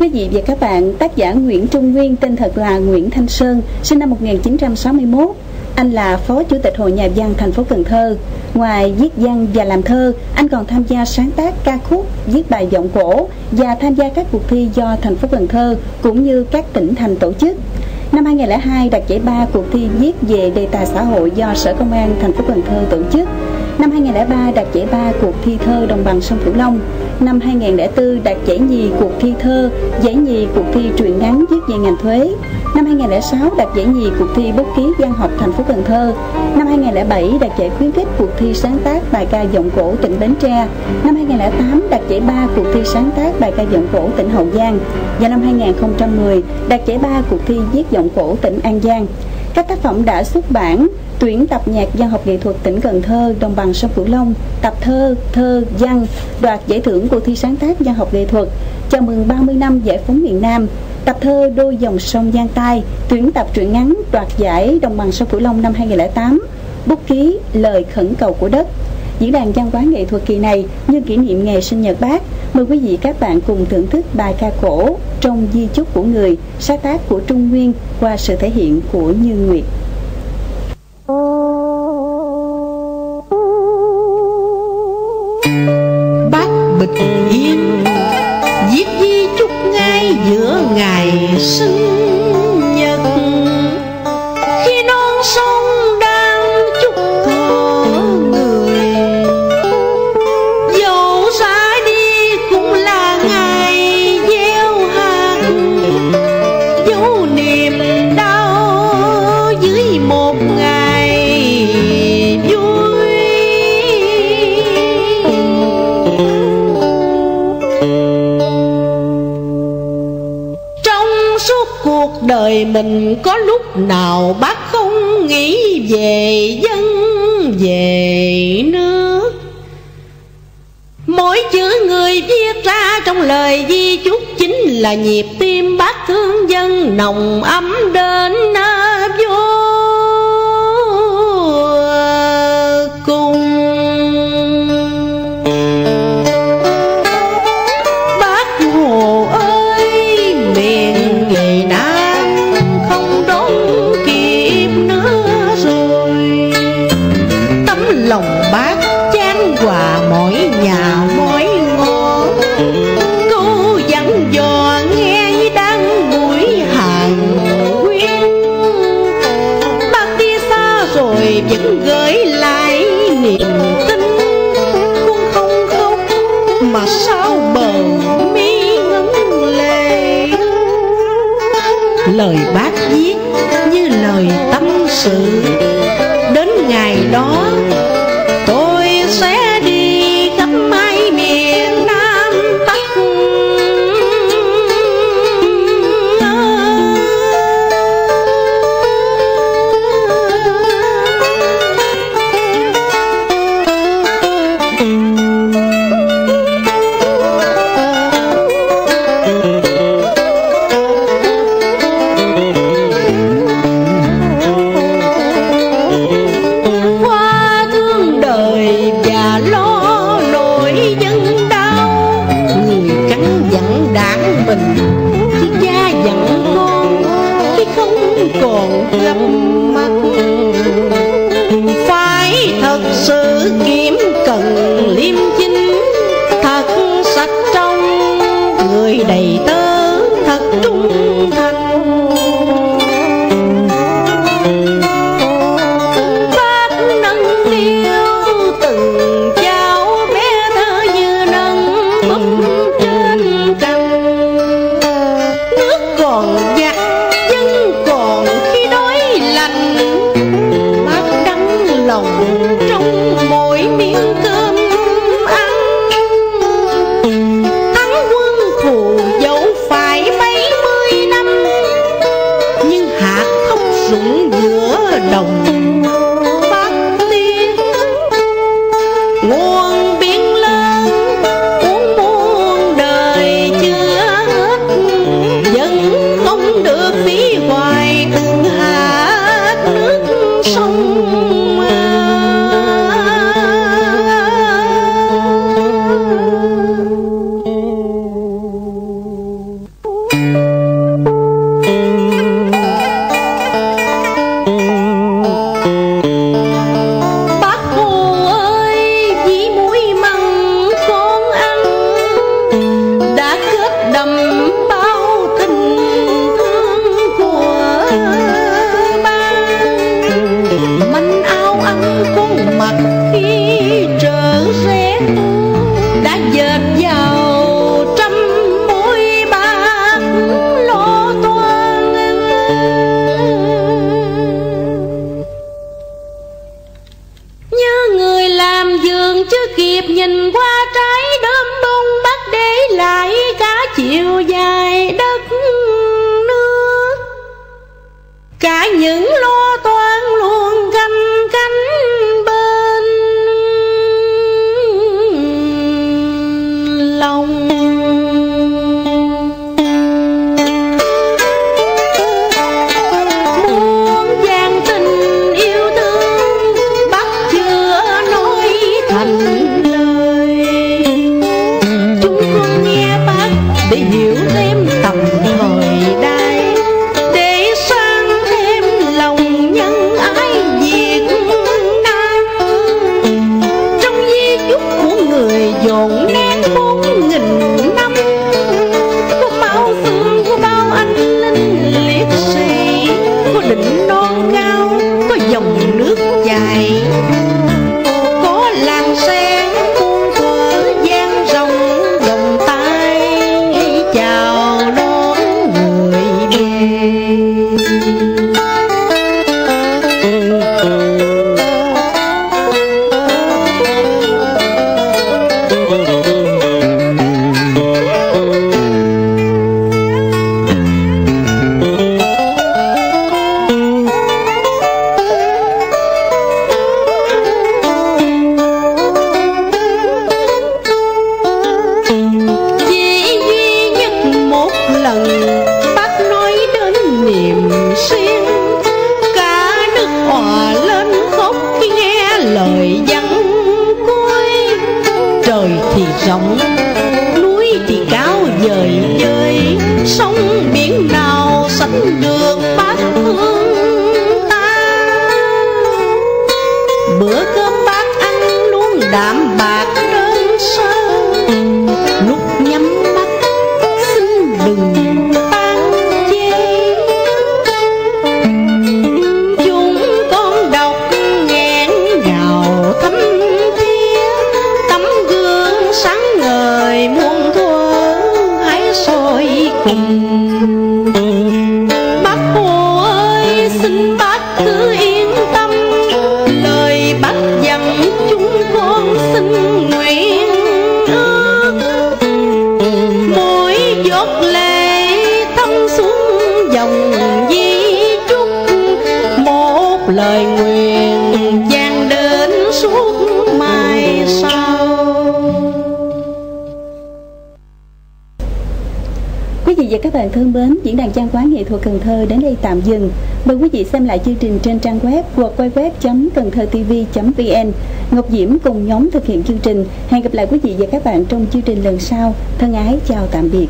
quý vị và các bạn, tác giả Nguyễn Trung Nguyên tên thật là Nguyễn Thanh Sơn, sinh năm 1961. Anh là Phó Chủ tịch Hội Nhà văn thành phố Cần Thơ. Ngoài viết văn và làm thơ, anh còn tham gia sáng tác ca khúc, viết bài giọng cổ và tham gia các cuộc thi do thành phố Cần Thơ cũng như các tỉnh thành tổ chức. Năm 2002 đạt giải ba cuộc thi viết về đề tài xã hội do Sở Công an thành phố Cần Thơ tổ chức. Năm 2003 đạt giải ba cuộc thi thơ đồng bằng sông Cửu Long. Năm 2004 đạt giải nhì cuộc thi thơ, giải nhì cuộc thi truyện ngắn viết về ngành thuế. Năm 2006 đạt giải nhì cuộc thi bút ký văn học thành phố Cần Thơ. Năm 2007 đạt giải khuyến khích cuộc thi sáng tác bài ca giọng cổ tỉnh Bến Tre. Năm 2008 đạt giải ba cuộc thi sáng tác bài ca giọng cổ tỉnh Hậu Giang. Và năm 2010 đạt giải ba cuộc thi viết giọng cổ tỉnh An Giang. Các tác phẩm đã xuất bản tuyển tập nhạc văn học nghệ thuật tỉnh Cần Thơ, đồng bằng sông Cửu Long, tập thơ, thơ, văn, đoạt giải thưởng cuộc thi sáng tác văn học nghệ thuật, chào mừng 30 năm giải phóng miền Nam, tập thơ đôi dòng sông Giang Tai, tuyển tập truyện ngắn đoạt giải đồng bằng sông Cửu Long năm 2008, bút ký lời khẩn cầu của đất. Diễn đàn văn hóa nghệ thuật kỳ này nhân kỷ niệm ngày sinh nhật bác, mời quý vị các bạn cùng thưởng thức bài ca cổ trong di chúc của người, sáng tác của Trung Nguyên qua sự thể hiện của Như Nguyệt. Mình có lúc nào bác không nghĩ về dân, về nước? Mỗi chữ người viết ra trong lời di chúc Chính là nhịp tim bác thương dân nồng ấm đến nơi. Lời bác viết như lời tâm sự. Đến ngày đó những lo xin bác cứ yên tâm. Lời bác dặn chúng con xin nguyện ước mỗi giọt lệ thấm xuống dòng di chúc, một lời nguyện vang đến suốt mai sau. Và các bạn thân mến, diễn đàn trang quán nghệ thuật Cần Thơ đến đây tạm dừng. Mời quý vị xem lại chương trình trên trang web www.cầnthtv.vn. Ngọc Diễm cùng nhóm thực hiện chương trình. Hẹn gặp lại quý vị và các bạn trong chương trình lần sau. Thân ái chào tạm biệt.